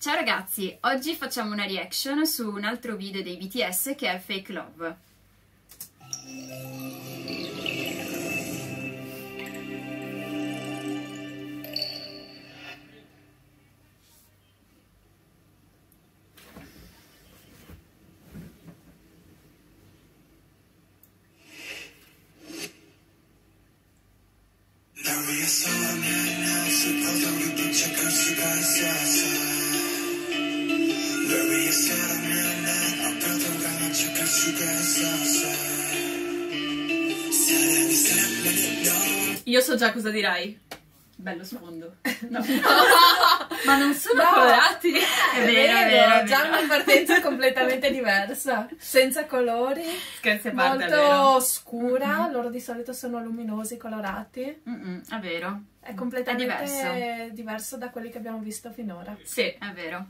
Ciao ragazzi, oggi facciamo una reaction su un altro video dei BTS che è Fake Love. Now we are so mad now, suppose I would be checkers, you Io so già cosa dirai. Bello sfondo. No. Ma non sono No. colorati! È, vero, è vero, è già una partenza completamente diversa, senza colori, Scherzi a parte, è molto scura, loro di solito sono luminosi, colorati, Mm-mm, è vero, è completamente È diverso. diverso da quelli che abbiamo visto finora. Sì. è vero.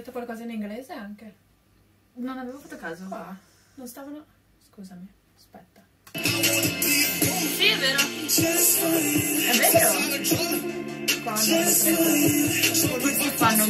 Detto qualcosa in inglese anche. Non avevo fatto caso. Ah, non stavano... Scusami, aspetta. Sì, è vero. È vero. Qua preso- Questi fanno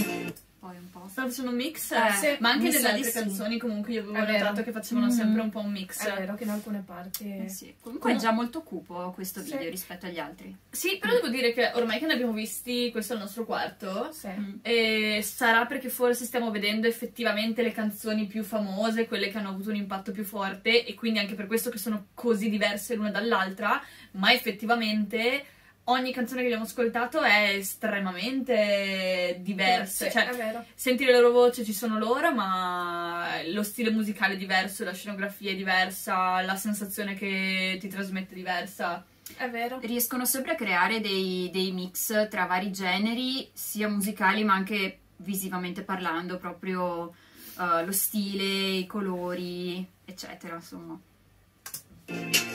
Stanno facendo un mix, Eh, sì, ma anche nelle altre sì. canzoni comunque io avevo È vero. notato che facevano sempre un po' un mix. È vero che in alcune parti... Eh sì. Comunque è già molto cupo questo video Sì. rispetto agli altri. Sì, però devo dire che ormai che ne abbiamo visti, questo è il nostro quarto. Sì. E sarà perché forse stiamo vedendo effettivamente le canzoni più famose, quelle che hanno avuto un impatto più forte, e quindi anche per questo che sono così diverse l'una dall'altra, ma effettivamente ogni canzone che abbiamo ascoltato è estremamente diversa. Sì, cioè, è vero. senti le loro voci ci sono loro, ma lo stile musicale è diverso, la scenografia è diversa, la sensazione che ti trasmette è diversa. È vero. Riescono sempre a creare dei, dei mix tra vari generi, sia musicali ma anche visivamente parlando, proprio eh, lo stile, i colori, eccetera, insomma.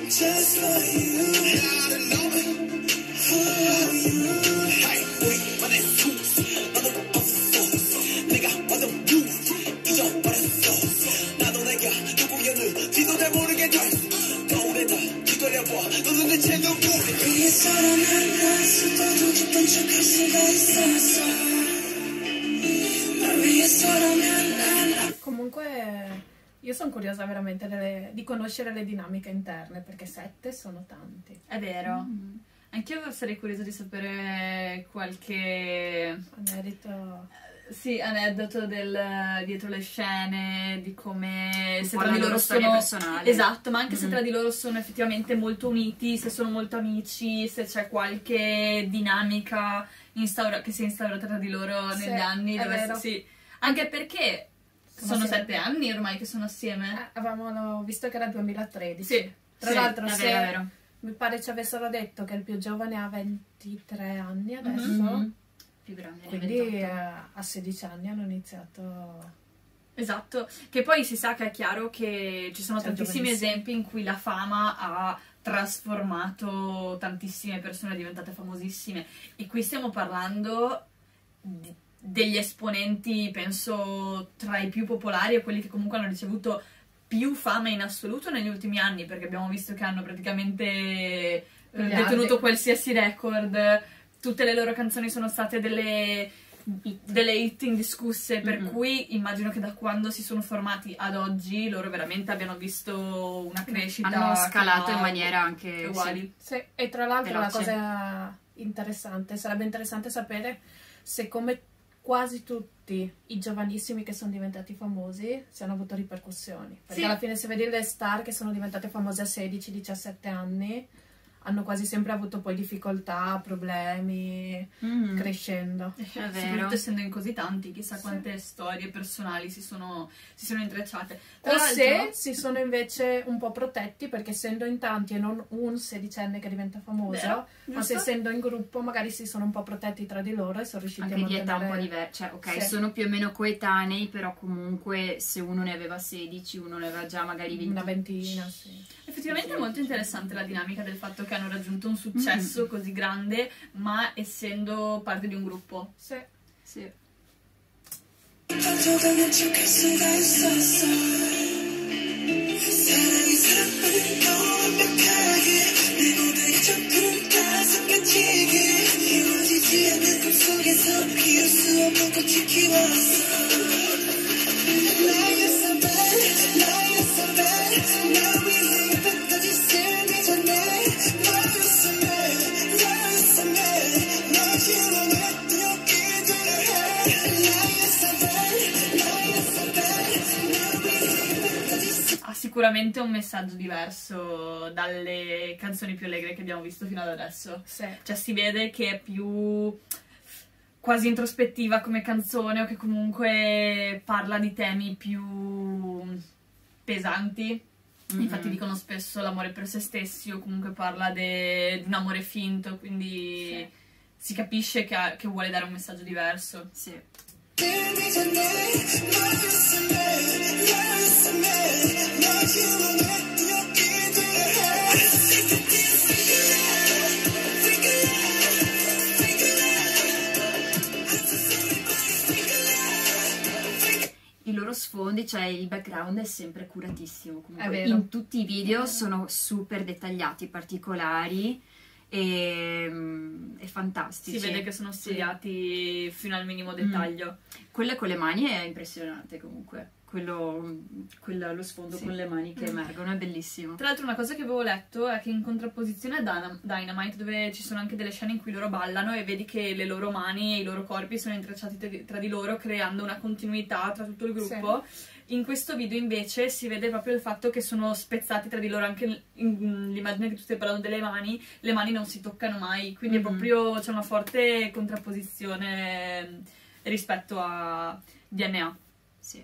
Just for you Comunque io sono curiosa veramente delle, di conoscere le dinamiche interne perché sette sono tanti. È vero. Mm -hmm. Anch'io sarei curiosa di sapere qualche Anedito. sì, aneddoto del, dietro le scene, di come se tra di loro loro sono personale. Esatto, ma anche se Mhm. tra di loro sono effettivamente molto uniti, se sono molto amici, se c'è qualche dinamica instaura- che si è instaurata tra di loro Sì, negli anni. è dove- vero. sì. Anche perché Sono sono sempre- sette anni ormai che sono assieme. Eh, avevamo visto che era 2013. Sì, Tra sì, l'altro, è se vero, è vero. Mi pare ci avessero detto che il più giovane ha 23 anni adesso, Mhm. Più grande, quindi eh, a 16 anni hanno iniziato. Esatto, che poi si sa che è chiaro che ci sono Cioè, tantissimi esempi in cui la fama ha trasformato tantissime persone diventate famosissime. E qui stiamo parlando degli esponenti, penso, tra i più popolari e quelli che comunque hanno ricevuto più fama in assoluto negli ultimi anni, perché abbiamo visto che hanno praticamente eh, Miliardi. detenuto qualsiasi record, tutte le loro canzoni sono state delle delle hit indiscusse, per Mhm. cui immagino che da quando si sono formati ad oggi loro veramente abbiano visto una crescita. Hanno scalato in maniera anche uguali. Sì, e tra l'altro la Veloce. cosa interessante, sarebbe interessante sapere se come quasi tutti i giovanissimi che sono diventati famosi si hanno avuto ripercussioni. Perché Sì. alla fine se vedi le star che sono diventate famose a 16-17 anni hanno quasi sempre avuto poi difficoltà, problemi, Mm. crescendo. Vero. Soprattutto essendo in così tanti, chissà Sì. quante storie personali si sono, si sono intrecciate. O Tra se l'altro- si sono invece un po' protetti perché essendo in tanti e non un sedicenne che diventa famoso, ma se essendo in gruppo magari si sono un po' protetti tra di loro e sono riusciti Anche a di età un po' mantenere... diversa, cioè ok, Sì. sono più o meno coetanei, però comunque se uno ne aveva 16, uno ne aveva già magari 20. Una ventina, sì Effettivamente è molto interessante la dinamica del fatto che hanno raggiunto un successo così grande, ma essendo parte di un gruppo. Sì. Sì. 빠져가는 sicuramente un messaggio diverso dalle canzoni più allegre che abbiamo visto fino ad adesso. Sì. Cioè si vede che è più quasi introspettiva come canzone o che comunque parla di temi più pesanti. Infatti Mhm. dicono spesso l'amore per se stessi o comunque parla de- di un amore finto, quindi si capisce che, ha- che vuole dare un messaggio diverso. Sì. Loro sfondi, cioè il background è sempre curatissimo. Comunque. In tutti i video sono super dettagliati, particolari e, mm, e fantastici. Si vede che sono Sì. studiati fino al minimo Mm. dettaglio. Quello con le mani è impressionante comunque. Quello, quello- lo sfondo Sì. con le mani che Mm. emergono è bellissimo. Tra l'altro una cosa che avevo letto è che in contrapposizione a Dyna- Dynamite, dove ci sono anche delle scene in cui loro ballano e vedi che le loro mani e i loro corpi sono intrecciati tra di, loro, creando una continuità tra tutto il gruppo. In questo video invece si vede proprio il fatto che sono spezzati tra di loro anche in- in- l'immagine che tu stai parlando delle mani, le mani non si toccano mai, quindi Mhm. è proprio c'è una forte contrapposizione rispetto a DNA. Sì.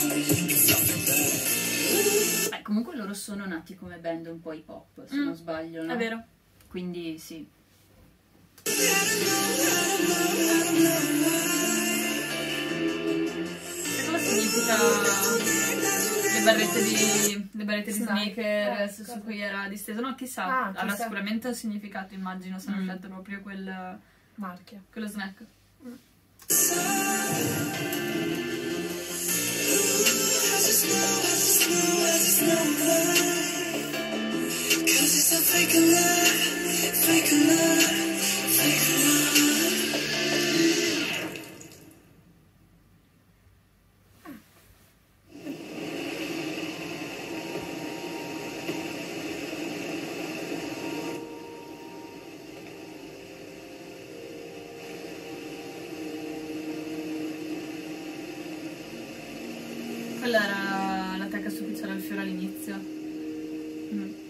loro sono nati come band un po' hip hop, se Mm. non sbaglio, no? È vero. Quindi sì. Cosa significa le barrette di, le barrette di sneaker Eh, su, cui era disteso? No, chissà, Ah, avrà chissà. sicuramente un significato, immagino, se hanno Mm. scelto proprio quel, Marchio. quello snack. Cause it's a fake love, fake love, fake love. Teca su cui c'era il fiore all'inizio. Mm.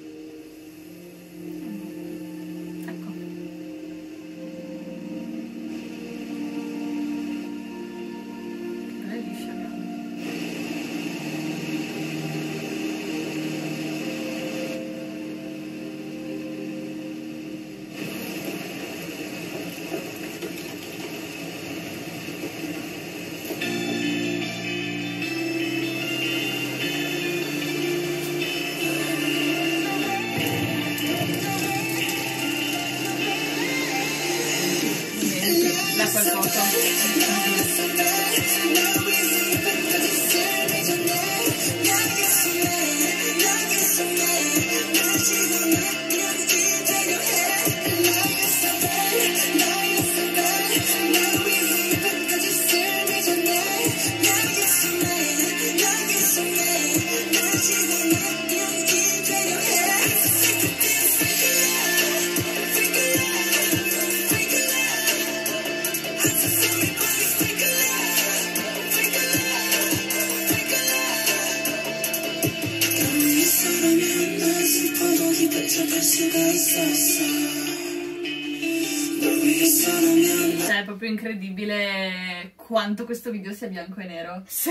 Cioè, è proprio incredibile quanto questo video sia bianco e nero. Sì.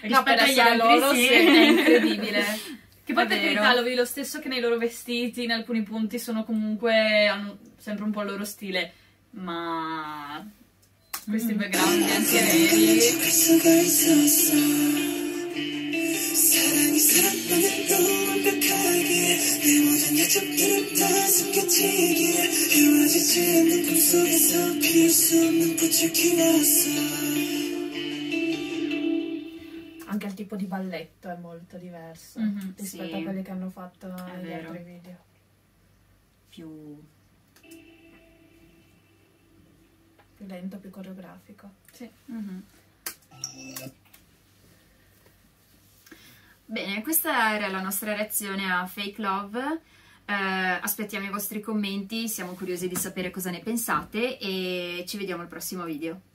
Rispetto per agli altri, loro, sì, è incredibile. Che poi per carità lo vedi lo stesso che nei loro vestiti, in alcuni punti sono comunque, hanno sempre un po' il loro stile, ma questi background bianchi e neri... 모든 약점들은 다 숨겨지기에 이루어지지 않는 꿈속에서 피울 수 없는 꽃을 키웠어 Anche il tipo di balletto è molto diverso Mhm, rispetto sì. a quelli che hanno fatto negli vero. altri video. Più... Più lento, più coreografico. Sì. Mhm. Bene, questa era la nostra reazione a Fake Love. Eh, aspettiamo i vostri commenti, siamo curiosi di sapere cosa ne pensate e ci vediamo al prossimo video.